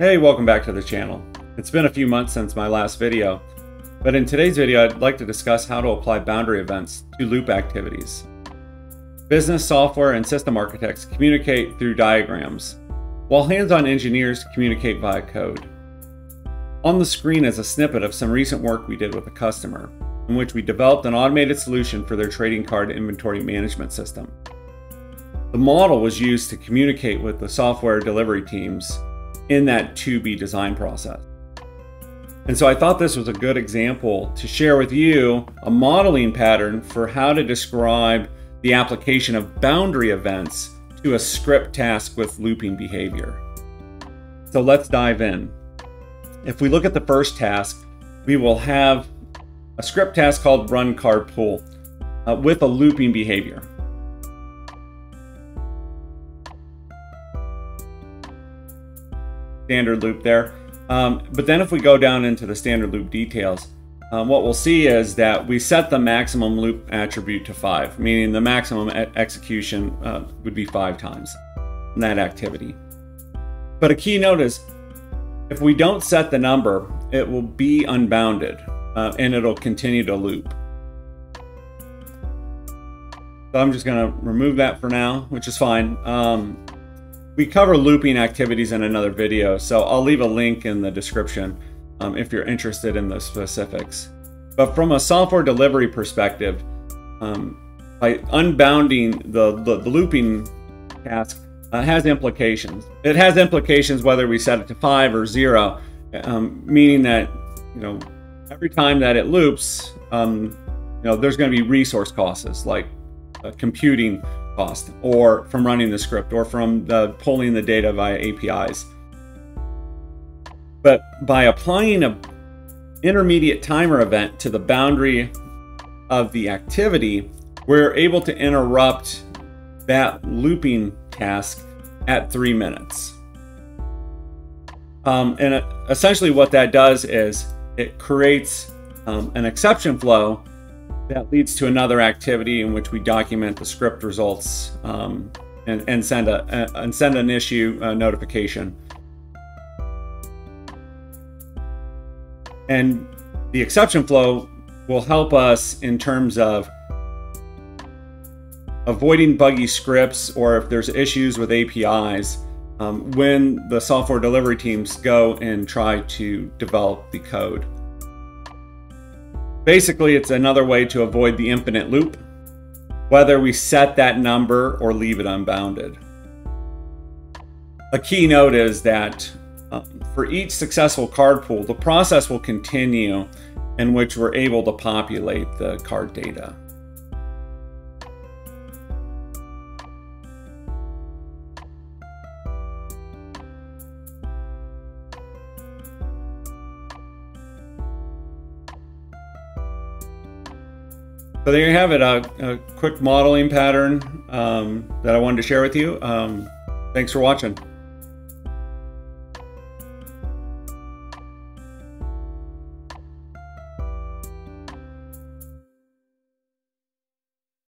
Hey, welcome back to the channel. It's been a few months since my last video, but in today's video I'd like to discuss how to apply boundary events to loop activities. Business software and system architects communicate through diagrams, while hands-on engineers communicate via code. On the screen is a snippet of some recent work we did with a customer, in which we developed an automated solution for their trading card inventory management system. The model was used to communicate with the software delivery teams in that to be design process. And so I thought this was a good example to share with you a modeling pattern for how to describe the application of boundary events to a script task with looping behavior. So let's dive in. If we look at the first task, we will have a script task called run card pool uh, with a looping behavior. Standard loop there. Um, but then if we go down into the standard loop details, um, what we'll see is that we set the maximum loop attribute to five, meaning the maximum execution uh, would be five times in that activity. But a key note is if we don't set the number, it will be unbounded uh, and it'll continue to loop. So I'm just going to remove that for now, which is fine. Um, we cover looping activities in another video, so I'll leave a link in the description um, if you're interested in the specifics. But from a software delivery perspective, um, by unbounding the, the, the looping task uh, has implications. It has implications whether we set it to five or zero, um, meaning that you know every time that it loops, um, you know there's going to be resource costs like uh, computing cost or from running the script or from the pulling the data via APIs. But by applying a intermediate timer event to the boundary of the activity, we're able to interrupt that looping task at three minutes. Um, and essentially what that does is it creates um, an exception flow that leads to another activity in which we document the script results um, and, and, send a, and send an issue notification. And the exception flow will help us in terms of avoiding buggy scripts or if there's issues with APIs um, when the software delivery teams go and try to develop the code. Basically, it's another way to avoid the infinite loop, whether we set that number or leave it unbounded. A key note is that um, for each successful card pool, the process will continue in which we're able to populate the card data. So there you have it, a, a quick modeling pattern um, that I wanted to share with you. Um, thanks for watching.